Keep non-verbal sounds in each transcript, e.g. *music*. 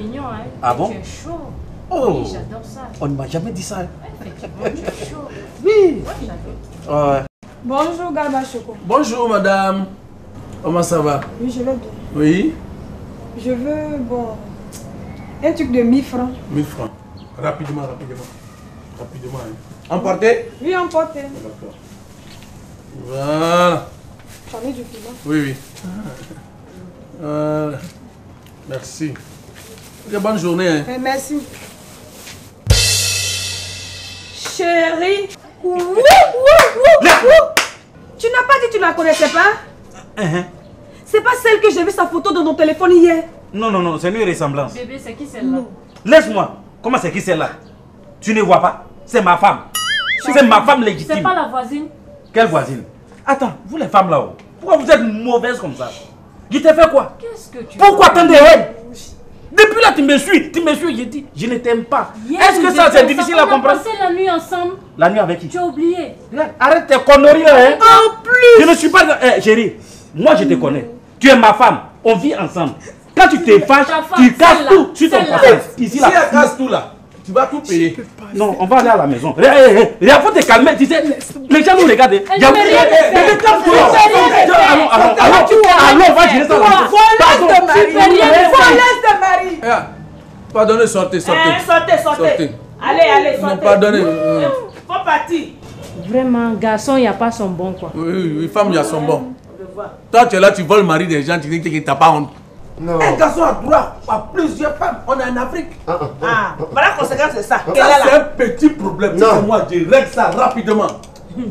mignon, hein. Ah bon? Tu es chaud. Oh. Oui, j'adore ça. On ne m'a jamais dit ça. hein. Effectivement, tu es chaud. *laughs* Oui. Ouais, j'adore. Ouais. Bonjour Garba Choco. Bonjour madame. Comment ça va? Oui, je vais bien. Oui Je veux, bon, un truc de 1000 francs. 1000 francs. Rapidement, rapidement. Rapidement. Hein. Emporté? Oui, emporté. D'accord. Voilà. J'en ai du piment. Oui, oui. Voilà. Merci. Bonne journée. Hein. Eh, merci. Chérie. Ouh, ouh, ouh, ouh. Tu n'as pas dit que tu ne la connaissais pas? Hein, C'est pas celle que j'ai vu sa photo dans ton téléphone hier. Non, non, non, c'est une ressemblance. Bébé, c'est qui celle-là? Laisse-moi. Comment c'est qui celle-là? Tu ne vois pas? C'est ma femme. C'est ma femme C'est légitime. pas la voisine Quelle voisine? Attends, vous les femmes là-haut, pourquoi vous êtes mauvaises comme ça? Je t'ai fait quoi? Qu'est-ce que tu Pourquoi de haine? Depuis là, tu me suis, tu me suis, j'ai dit, je ne t'aime pas. Est-ce que ça, c'est difficile à comprendre? On a passé la nuit ensemble? La nuit avec qui? Tu as oublié. Regarde, Arrête tes conneries là, hein En plus Je ne suis pas... Eh, chérie, moi je te connais. Tu es ma femme, on vit ensemble. Quand tu te fâches, tu casses tout sur ton passage. Ici Si là. elle casse tout là, tu vas tout payer. Non, on va aller à la maison. Il faut te calmer, tu sais. Les gens nous regardent. Il y a-. Allons, allons, allons, allons, on va gérer ça. De Eh, Pardonnez, sortez, sortez. Sortez, sortez. Sortez. Allez, allez, Non, sortez. pardonnez. euh, Faut partir. Vraiment, garçon, il n'y a pas son bon, quoi. Oui, oui, oui, femme, il y a son bon. Toi, tu es là, tu voles le mari des gens, tu dis que tu n'as pas honte. Non. Un garçon a droit à plusieurs femmes. On est en Afrique. Ah, ah, Ah, voilà la conséquence, c'est ça. Ça, est c'est un petit problème. Non. C'est moi, je règle ça rapidement.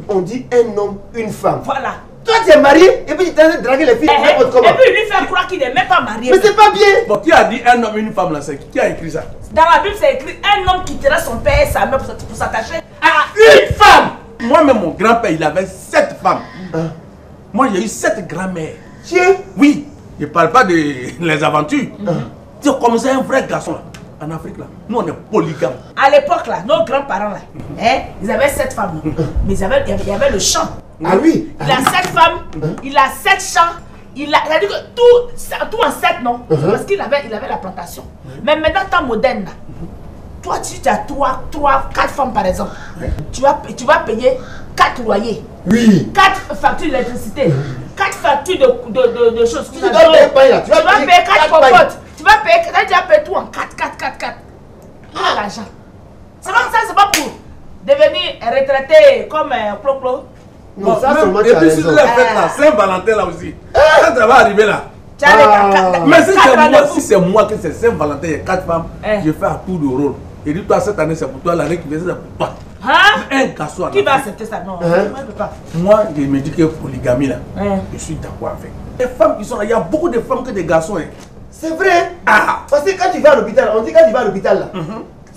On dit un homme, une femme. Voilà. Toi, tu es marié et puis tu t'es draguer les filles. Eh, eh, n'importe comment. Et puis, lui fait croire qu'il n'est même pas marié. Mais c'est pas bien. Bon, qui a dit un homme, une femme là C'est qui a écrit ça? Dans la Bible, c'est écrit un homme quittera son père et sa mère pour s'att- pour s'attacher à une femme. Moi-même, mon grand-père, il avait sept femmes. Moi, j'ai eu sept grand-mères. Tiens. Oui, je ne parle pas de *laughs* les aventures. C'est comme ça un vrai garçon là. En Afrique là, nous on est polygames. À l'époque, là, nos grands-parents, là, hein, ils avaient sept femmes. non? Mais ils avaient, il y avait- il y avait le champ. Ah oui. Il a sept femmes, il a sept champs, il a, il a dit que tout, en sept, non? C'est Parce qu'il avait, il avait la plantation. Mais maintenant, temps moderne, là, toi, tu as trois, trois, quatre femmes par exemple, tu vas, tu vas payer quatre loyers, Oui. quatre factures d'électricité, quatre factures de, de, de, de choses. Tu dois payer paille, là. Tu Tu vas payer payer quatre quatre. Tu vas payer, tu vas payer tout en quatre, quatre, quatre, quatre. Il a l'argent. C'est pas ça, c'est pas pour devenir retraité comme euh, Clo-Clo. Non, ça, seulement et tu as puis si raison. tu l'as fait là, Saint-Valentin là aussi. Quand ça va arriver là. Tu as les Ah. Mais si c'est moi, si c'est moi que c'est Saint-Valentin, il y a quatre femmes, Eh. je fais à tour de rôle. Et dis-toi, cette année c'est pour toi, l'année qui vient c'est pour toi. Hein? Un garçon Qui va accepter ça? Non, Hein? moi, je peux pas. Moi, je me dis que polygamie là, Hein. je suis d'accord avec. Les femmes qui sont là, il y a beaucoup de femmes que des garçons. hein. C'est vrai. Ah Parce que quand tu vas à l'hôpital, on dit quand tu vas à l'hôpital là,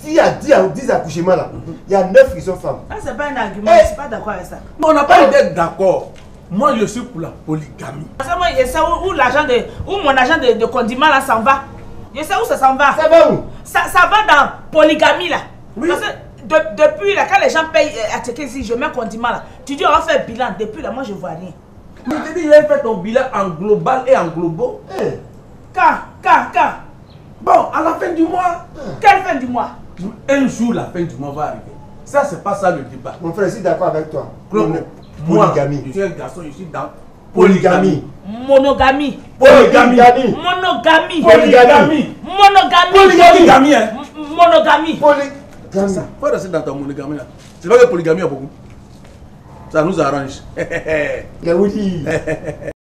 s'il y a 10, à- 10 accouchements là, il y a 9 qui sont femmes. Ça, c'est pas un argument, Eh. je suis pas d'accord avec ça. Mais on n'a pas d'être d'accord. Moi, je suis pour la polygamie. Je sais où, où l'argent de, où mon argent de, de condiment là s'en va. Je sais où ça s'en va. Ça va où? Ça, ça va dans polygamie là. Oui. Parce que de- depuis là, quand les gens payent euh, à checker ici, je mets condiment là. Tu dis on va faire bilan. Depuis là, moi je vois rien. Mais te dis, j'ai fait ton bilan en global et en global. Eh, Quand, quand, quand? Bon, à la fin du mois, Quelle fin du mois? Un jour, la fin du mois va arriver. Ça, c'est pas ça le débat. Mon frère, je suis d'accord avec toi. Claude, On est- moi, Polygamie. je suis un garçon, je suis dans Polygamie. Monogamie. Polygamie. Monogamie. Polygamie. Monogamie. Polygamie, hein. M- Monogamie. Polygamie. Ça, faut rester dans ta monogamie là. C'est pas que polygamie a beaucoup. Ça nous arrange. *laughs* Woody. *laughs*